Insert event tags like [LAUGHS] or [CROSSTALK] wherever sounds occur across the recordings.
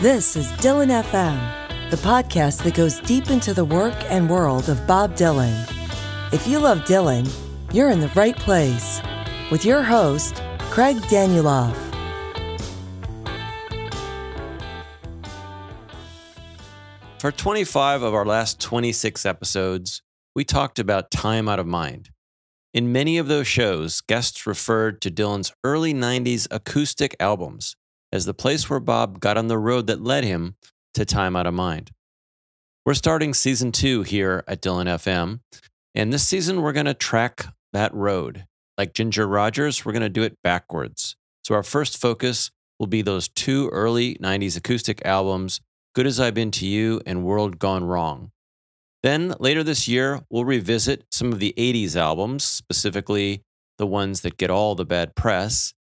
This is Dylan FM, the podcast that goes deep into the work and world of Bob Dylan. If you love Dylan, you're in the right place. With your host, Craig Danuloff. For 25 of our last 26 episodes, we talked about Time Out of Mind. In many of those shows, guests referred to Dylan's early 90s acoustic albums as the place where Bob got on the road that led him to Time Out of Mind. We're starting season two here at Dylan FM, and this season we're going to track that road. Like Ginger Rogers, we're going to do it backwards. So our first focus will be those two early 90s acoustic albums, Good as I've Been to You and World Gone Wrong. Then later this year, we'll revisit some of the 80s albums, specifically the ones that get all the bad press.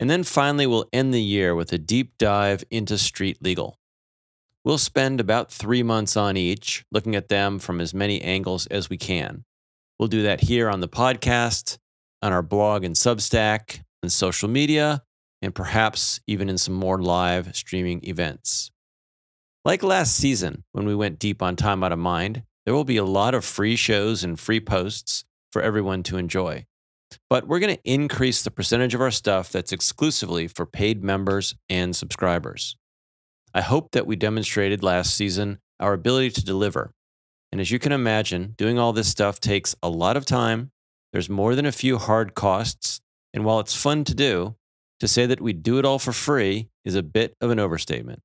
And then finally, we'll end the year with a deep dive into street legal. We'll spend about three months on each, looking at them from as many angles as we can. We'll do that here on the podcast, on our blog and Substack, and social media, and perhaps even in some more live streaming events. Like last season, when we went deep on Time Out of Mind, there will be a lot of free shows and free posts for everyone to enjoy. But we're going to increase the percentage of our stuff that's exclusively for paid members and subscribers. I hope that we demonstrated last season our ability to deliver. And as you can imagine, doing all this stuff takes a lot of time. There's more than a few hard costs. And while it's fun to do, to say that we do it all for free is a bit of an overstatement.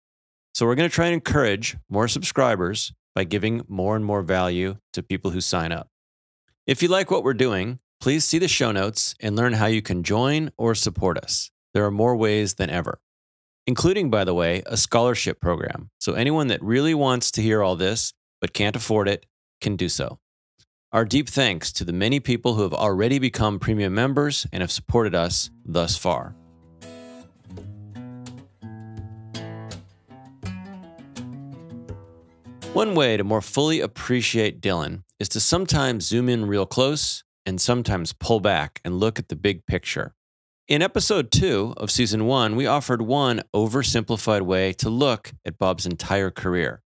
So we're going to try and encourage more subscribers by giving more and more value to people who sign up. If you like what we're doing, please see the show notes and learn how you can join or support us. There are more ways than ever, including, by the way, a scholarship program. So anyone that really wants to hear all this but can't afford it can do so. Our deep thanks to the many people who have already become premium members and have supported us thus far. One way to more fully appreciate Dylan is to sometimes zoom in real close and sometimes pull back and look at the big picture. In episode two of season one, we offered one oversimplified way to look at Bob's entire career.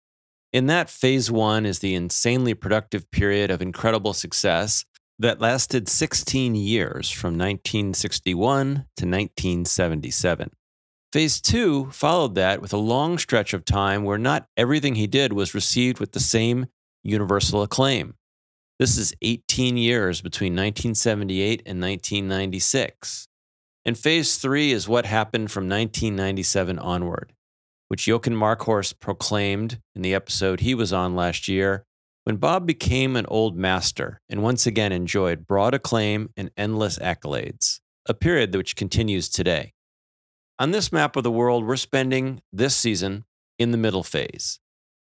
In that, phase one is the insanely productive period of incredible success that lasted 16 years from 1961 to 1977. Phase two followed that with a long stretch of time where not everything he did was received with the same universal acclaim. This is 18 years between 1978 and 1996. And phase three is what happened from 1997 onward, which Jochen Markhorst proclaimed in the episode he was on last year when Bob became an old master and once again enjoyed broad acclaim and endless accolades, a period which continues today. On this map of the world, we're spending this season in the middle phase.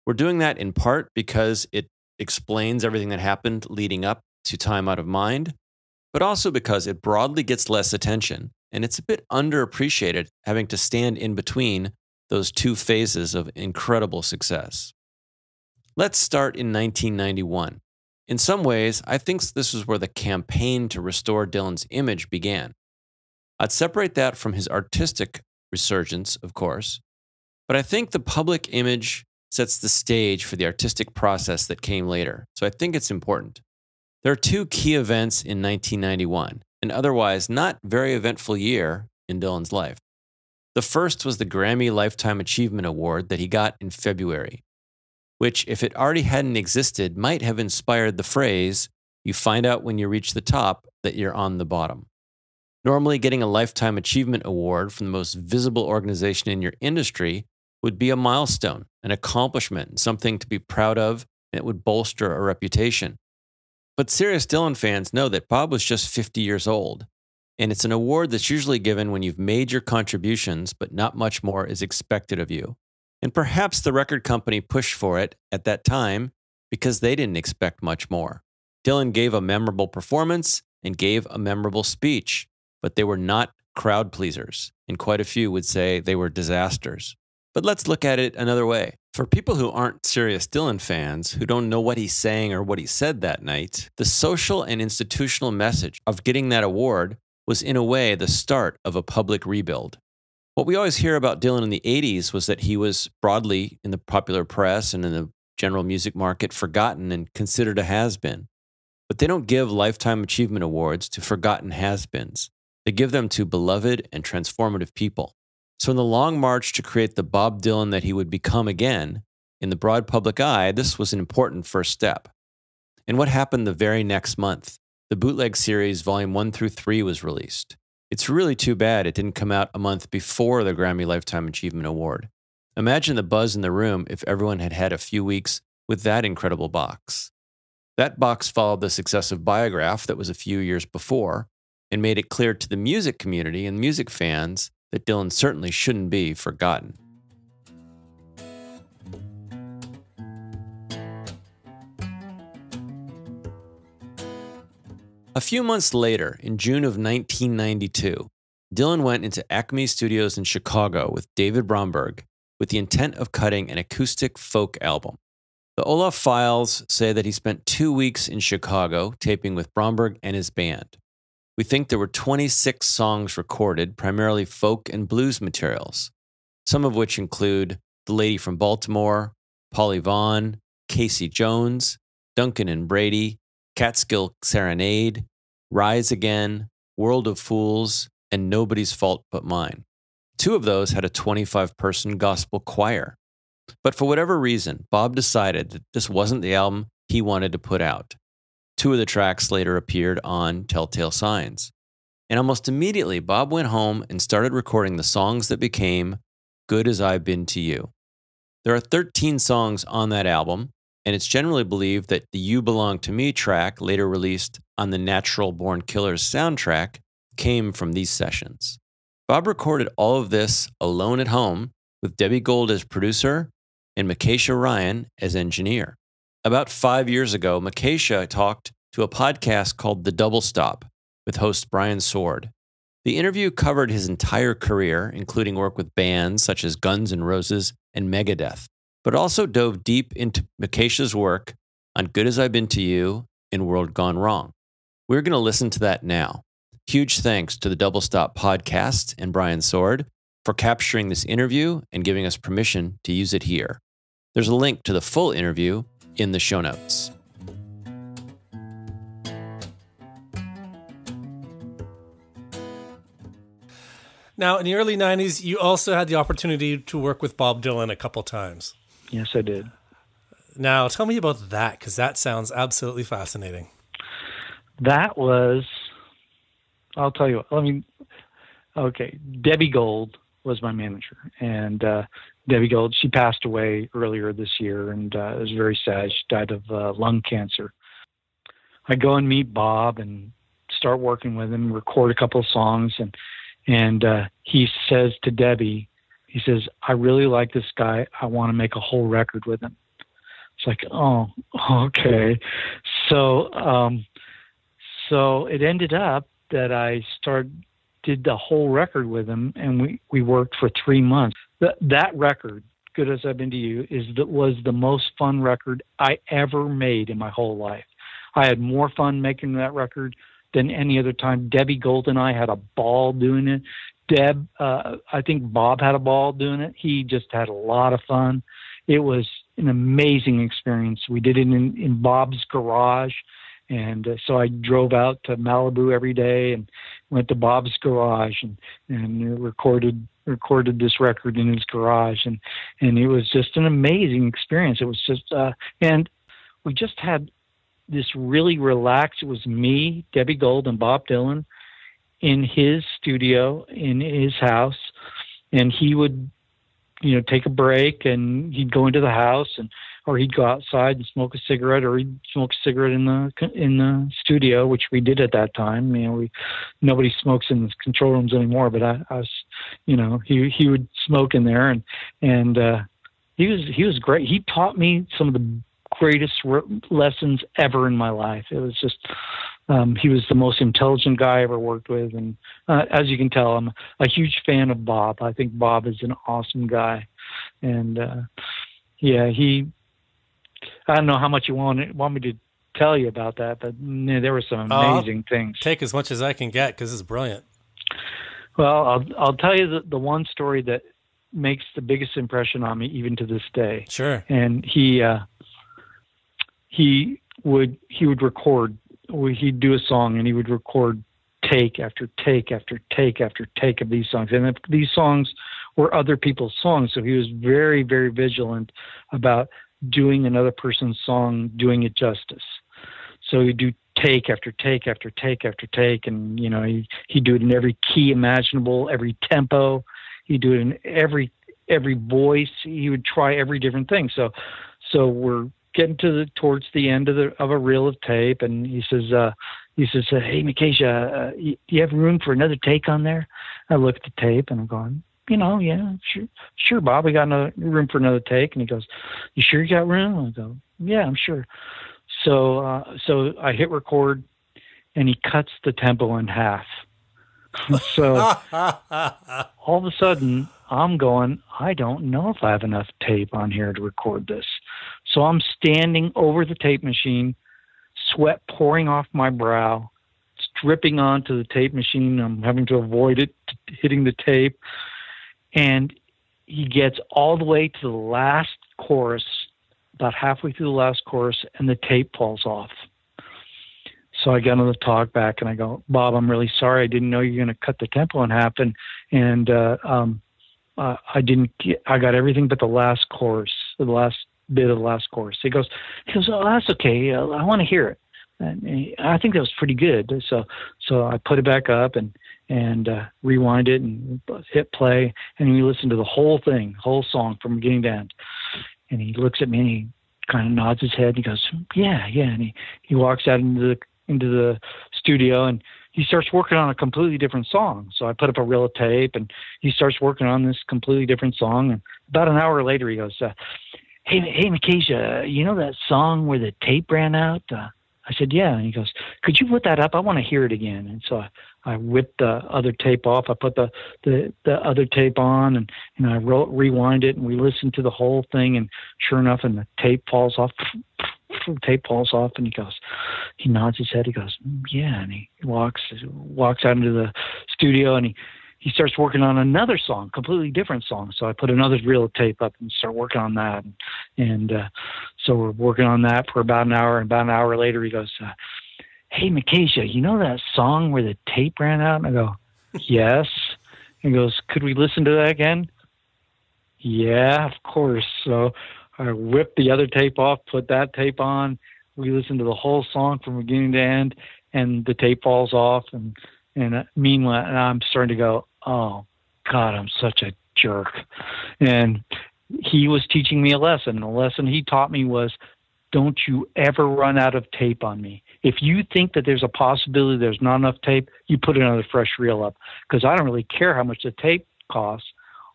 We're doing that in part because it explains everything that happened leading up to Time Out of Mind, but also because it broadly gets less attention and it's a bit underappreciated having to stand in between those two phases of incredible success. Let's start in 1991. In some ways, I think this is where the campaign to restore Dylan's image began. I'd separate that from his artistic resurgence, of course, but I think the public image sets the stage for the artistic process that came later. So I think it's important. There are two key events in 1991, an otherwise not very eventful year in Dylan's life. The first was the Grammy Lifetime Achievement Award that he got in February, which, if it already hadn't existed, might have inspired the phrase, you find out when you reach the top that you're on the bottom. Normally, getting a Lifetime Achievement Award from the most visible organization in your industry would be a milestone, an accomplishment, something to be proud of, and it would bolster a reputation. But serious Dylan fans know that Bob was just 50 years old, and it's an award that's usually given when you've made your contributions, but not much more is expected of you. And perhaps the record company pushed for it at that time because they didn't expect much more. Dylan gave a memorable performance and gave a memorable speech, but they were not crowd pleasers, and quite a few would say they were disasters. But let's look at it another way. For people who aren't serious Dylan fans, who don't know what he's saying or what he said that night, the social and institutional message of getting that award was in a way the start of a public rebuild. What we always hear about Dylan in the 80s was that he was broadly in the popular press and in the general music market forgotten and considered a has been. But they don't give Lifetime Achievement Awards to forgotten has beens. They give them to beloved and transformative people. So, in the long march to create the Bob Dylan that he would become again, in the broad public eye, this was an important first step. And what happened the very next month? The bootleg series, volume one through three, was released. It's really too bad it didn't come out a month before the Grammy Lifetime Achievement Award. Imagine the buzz in the room if everyone had had a few weeks with that incredible box. That box followed the success of Biograph that was a few years before and made it clear to the music community and music fans that Dylan certainly shouldn't be forgotten. A few months later, in June of 1992, Dylan went into Acme Studios in Chicago with David Bromberg with the intent of cutting an acoustic folk album. The Olof files say that he spent two weeks in Chicago taping with Bromberg and his band. We think there were 26 songs recorded, primarily folk and blues materials, some of which include The Lady from Baltimore, Polly Vaughn, Casey Jones, Duncan and Brady, Catskill Serenade, Rise Again, World of Fools, and Nobody's Fault But Mine. Two of those had a 25 person gospel choir. But for whatever reason, Bob decided that this wasn't the album he wanted to put out. Two of the tracks later appeared on Telltale Signs. And almost immediately, Bob went home and started recording the songs that became Good as I've Been to You. There are 13 songs on that album, and it's generally believed that the You Belong to Me track, later released on the Natural Born Killers soundtrack, came from these sessions. Bob recorded all of this alone at home with Debbie Gold as producer and Micajah Ryan as engineer. About five years ago, Micajah talked to a podcast called The Double Stop with host Brian Sword. The interview covered his entire career, including work with bands such as Guns N' Roses and Megadeth but also dove deep into Micajah's work on Good As I've Been to You and World Gone Wrong. We're going to listen to that now. Huge thanks to the Double Stop podcast and Brian Sword for capturing this interview and giving us permission to use it here. There's a link to the full interview in the show notes. Now, in the early 90s, you also had the opportunity to work with Bob Dylan a couple times. Yes, I did. Now, tell me about that because that sounds absolutely fascinating. That was, I'll tell you what, I mean, okay, Debbie Gold was my manager. And uh, Debbie Gold, she passed away earlier this year, and uh, it was very sad. She died of uh, lung cancer. I go and meet Bob and start working with him, record a couple of songs, and and uh, he says to Debbie, he says, I really like this guy. I want to make a whole record with him. It's like, oh, okay. So, um, so it ended up that I started, did the whole record with him and we, we worked for three months. That, that record, Good As I've Been to You, is that was the most fun record I ever made in my whole life. I had more fun making that record than any other time. Debbie Gold and I had a ball doing it. Deb, uh, I think Bob had a ball doing it. He just had a lot of fun. It was an amazing experience. We did it in, in Bob's garage. And uh, so I drove out to Malibu every day and went to Bob's garage and, and recorded recorded this record in his garage and and it was just an amazing experience. It was just uh and we just had this really relaxed. It was me, Debbie Gold, and Bob Dylan in his studio in his house, and he would, you know, take a break and he'd go into the house and or he'd go outside and smoke a cigarette or he'd smoke a cigarette in the in the studio, which we did at that time. You know, we nobody smokes in the control rooms anymore, but I, I was, you know, he he would smoke in there and and uh, he was he was great. He taught me some of the greatest re- lessons ever in my life. It was just um, he was the most intelligent guy I ever worked with, and uh, as you can tell, I'm a huge fan of Bob. I think Bob is an awesome guy, and uh, yeah, he. I don't know how much you want want me to tell you about that, but there were some amazing things. Take as much as I can get because it's brilliant. Well, I'll I'll tell you the, the one story that makes the biggest impression on me even to this day. Sure. And he uh, he would he would record. He'd do a song and he would record take after take after take after take of these songs. And these songs were other people's songs, so he was very very vigilant about doing another person's song, doing it justice. So he'd do take after take after take after take, and you know he he'd do it in every key imaginable, every tempo. He'd do it in every every voice. He would try every different thing. So so we're getting to the towards the end of the of a reel of tape, and he says. uh he says, "Hey, Micajah, uh, you, you have room for another take on there?" I look at the tape and I'm going, "You know, yeah, sure, sure, Bob. We got another room for another take." And he goes, "You sure you got room?" I go, "Yeah, I'm sure." So, uh, so I hit record, and he cuts the tempo in half. [LAUGHS] so all of a sudden, I'm going, I don't know if I have enough tape on here to record this. So I'm standing over the tape machine, sweat pouring off my brow, it's dripping onto the tape machine. I'm having to avoid it hitting the tape. And he gets all the way to the last chorus about halfway through the last chorus, and the tape falls off. So I got on the talk back and I go, Bob, I'm really sorry. I didn't know you were going to cut the tempo in half, and and uh, um, uh, I didn't. Get, I got everything but the last chorus, the last bit of the last chorus. He goes, he goes, oh, that's okay. I want to hear it. And I think that was pretty good. So so I put it back up and and uh, rewind it and hit play, and we listened to the whole thing, whole song from beginning to end and he looks at me and he kind of nods his head. And he goes, "Yeah, yeah." And he he walks out into the into the studio and he starts working on a completely different song. So I put up a reel of tape and he starts working on this completely different song. And about an hour later, he goes, uh, "Hey, hey, Micajah, you know that song where the tape ran out?" Uh, I said, "Yeah." And he goes, "Could you put that up? I want to hear it again." And so I, I whipped the other tape off. I put the the, the other tape on, and and I wrote, rewind it, and we listened to the whole thing. And sure enough, and the tape falls off. Tape falls off, and he goes, he nods his head. He goes, "Yeah," and he walks walks out into the studio, and he he starts working on another song, completely different song. So I put another reel of tape up and start working on that. And, uh, so we're working on that for about an hour. And about an hour later, he goes, uh, "Hey, Micajah, you know that song where the tape ran out?" And I go, "Yes." He goes, "Could we listen to that again?" Yeah, of course. So I whipped the other tape off, put that tape on. We listened to the whole song from beginning to end, and the tape falls off. And and uh, meanwhile, I'm starting to go, "Oh God, I'm such a jerk." And he was teaching me a lesson. The lesson he taught me was don't you ever run out of tape on me. If you think that there's a possibility there's not enough tape, you put another fresh reel up because I don't really care how much the tape costs.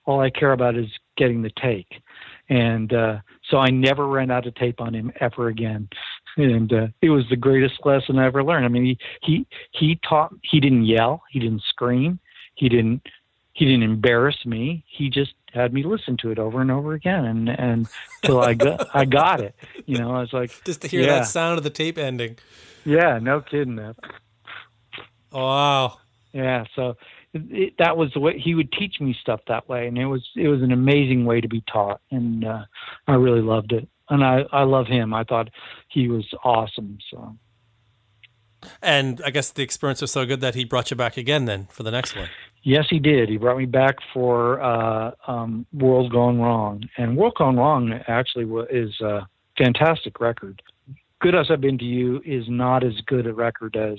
All I care about is getting the take. And uh, so I never ran out of tape on him ever again. And uh, it was the greatest lesson I ever learned. I mean, he he he taught. He didn't yell. He didn't scream. He didn't he didn't embarrass me. He just had me listen to it over and over again, and and till I got [LAUGHS] I got it. You know, I was like, just to hear yeah. that sound of the tape ending. Yeah, no kidding. That. Wow. Yeah, so it, it, that was the way he would teach me stuff that way, and it was it was an amazing way to be taught, and uh, I really loved it. And I I love him. I thought he was awesome. So. And I guess the experience was so good that he brought you back again then for the next one. Yes, he did. He brought me back for uh, um, World Gone Wrong, and World Gone Wrong actually is a fantastic record. Good as I've been to you is not as good a record as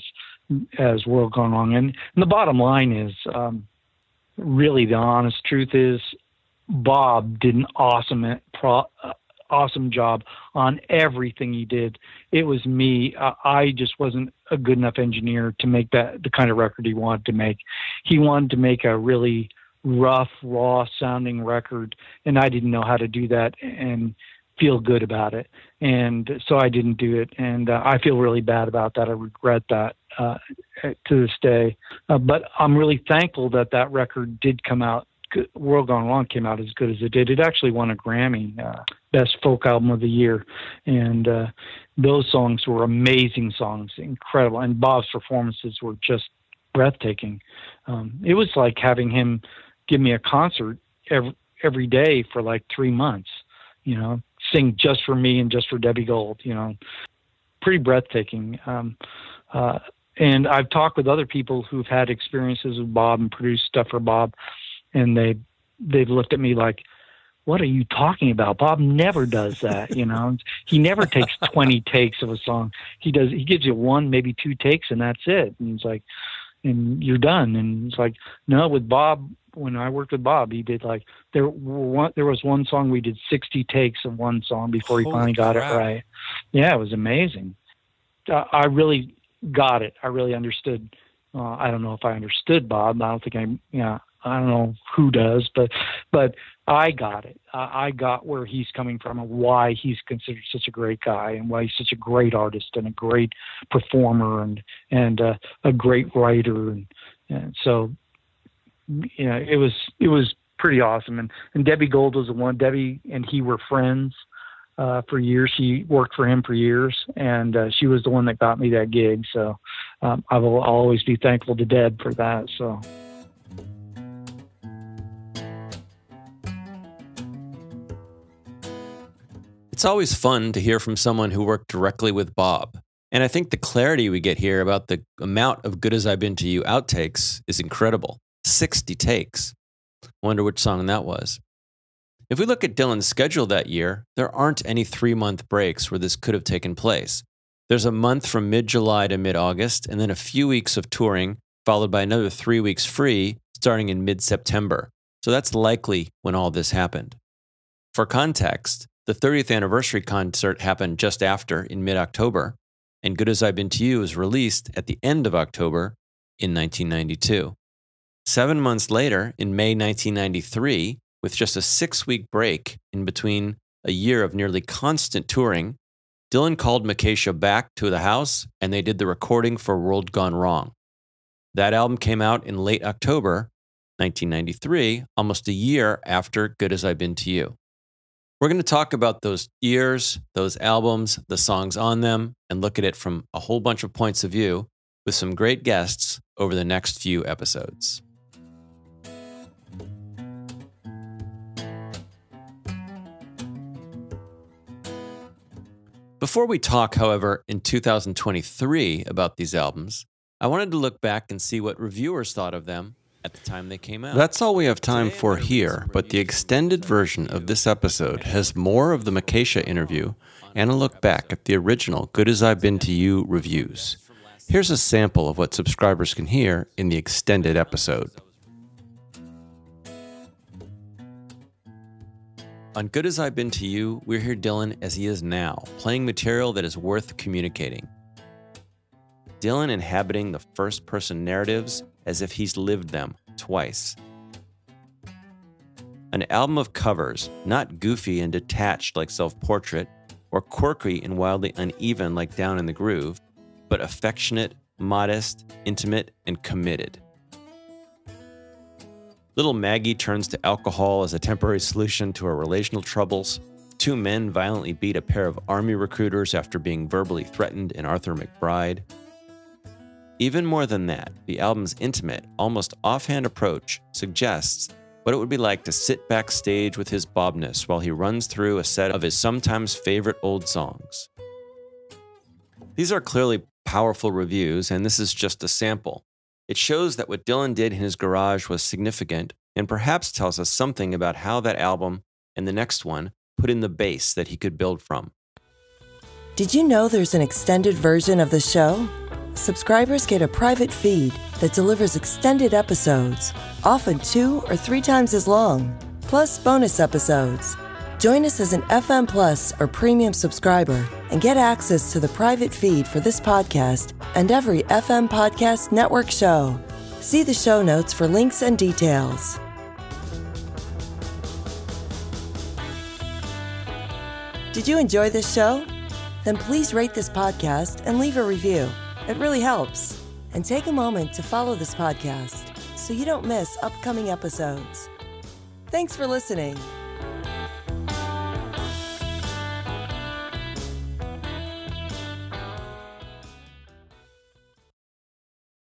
as World Gone Wrong, and, and the bottom line is, um, really, the honest truth is, Bob did an awesome pro, awesome job on everything he did. It was me. Uh, I just wasn't a good enough engineer to make that the kind of record he wanted to make. He wanted to make a really rough, raw sounding record, and I didn't know how to do that and feel good about it. And so I didn't do it, and uh, I feel really bad about that. I regret that uh, to this day. Uh, but I'm really thankful that that record did come out World Gone Wrong came out as good as it did. It actually won a Grammy, uh, Best Folk Album of the Year, and uh, those songs were amazing songs, incredible. And Bob's performances were just breathtaking. Um, it was like having him give me a concert every every day for like three months. You know, sing just for me and just for Debbie Gold. You know, pretty breathtaking. Um, uh, and I've talked with other people who've had experiences with Bob and produced stuff for Bob, and they they've looked at me like, "What are you talking about? Bob never does that. You know, he never takes [LAUGHS] twenty takes of a song. He does. He gives you one, maybe two takes, and that's it. And it's like, and you're done. And it's like, no, with Bob, when I worked with Bob, he did like there one there was one song we did 60 takes of one song before he finally got crap. it right. Yeah, it was amazing. Uh, I really got it. I really understood. Uh, I don't know if I understood Bob. I don't think I. Yeah, I don't know who does, but but I got it. I got where he's coming from and why he's considered such a great guy and why he's such a great artist and a great performer and and uh, a great writer. And, and so you know it was it was pretty awesome. And and Debbie Gold was the one Debbie and he were friends uh for years. She worked for him for years and uh, she was the one that got me that gig. So um, I will always be thankful to Deb for that. So It's always fun to hear from someone who worked directly with Bob. And I think the clarity we get here about the amount of Good As I've Been to You outtakes is incredible 60 takes. Wonder which song that was. If we look at Dylan's schedule that year, there aren't any three month breaks where this could have taken place. There's a month from mid July to mid August, and then a few weeks of touring, followed by another three weeks free starting in mid September. So that's likely when all this happened. For context, the 30th anniversary concert happened just after in mid October, and Good As I've Been to You was released at the end of October in 1992. Seven months later, in May 1993, with just a six week break in between a year of nearly constant touring, Dylan called Micajah back to the house and they did the recording for World Gone Wrong. That album came out in late October 1993, almost a year after Good As I've Been to You. We're going to talk about those years, those albums, the songs on them, and look at it from a whole bunch of points of view with some great guests over the next few episodes. Before we talk, however, in 2023 about these albums, I wanted to look back and see what reviewers thought of them at the time they came out. That's all we have time for here, but the extended version of this episode has more of the Micajah interview and a look back at the original Good As I've Been to You reviews. Here's a sample of what subscribers can hear in the extended episode. On Good As I've Been to You, we hear Dylan as he is now, playing material that is worth communicating. Dylan inhabiting the first person narratives as if he's lived them twice. An album of covers, not goofy and detached like Self Portrait, or quirky and wildly uneven like Down in the Groove, but affectionate, modest, intimate, and committed. Little Maggie turns to alcohol as a temporary solution to her relational troubles. Two men violently beat a pair of army recruiters after being verbally threatened in Arthur McBride. Even more than that, the album's intimate, almost offhand approach suggests what it would be like to sit backstage with his Bobness while he runs through a set of his sometimes favorite old songs. These are clearly powerful reviews, and this is just a sample. It shows that what Dylan did in his garage was significant and perhaps tells us something about how that album and the next one put in the base that he could build from. Did you know there's an extended version of the show? Subscribers get a private feed that delivers extended episodes, often two or three times as long, plus bonus episodes. Join us as an FM Plus or premium subscriber and get access to the private feed for this podcast and every FM Podcast Network show. See the show notes for links and details. Did you enjoy this show? Then please rate this podcast and leave a review. It really helps. And take a moment to follow this podcast so you don't miss upcoming episodes. Thanks for listening.